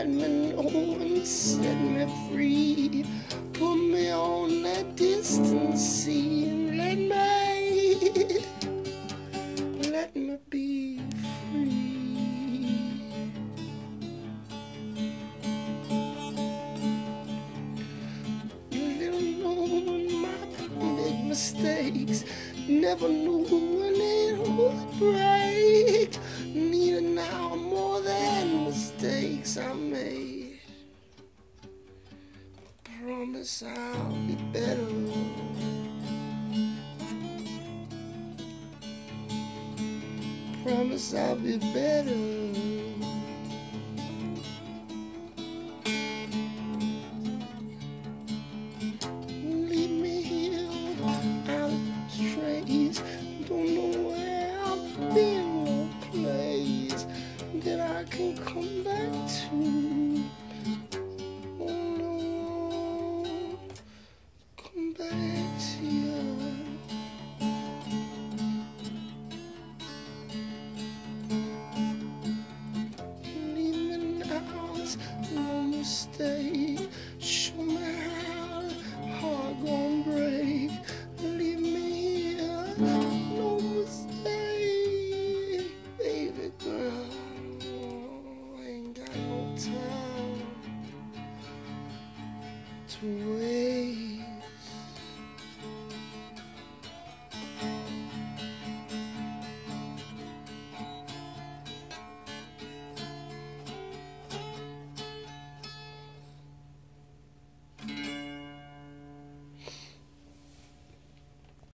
let me and set me free. Put me on that distant sea and let me, let me be free. You little know my big mistakes. Never knew when it would break. Need it now more promise I made. Promise I'll be better. Promise I'll be better. Leave me here out of the. Don't know where I'll be in no I can come. stay. Show me how heart gon' break. Leave me here, no mistake, baby girl. I ain't got no time to wait.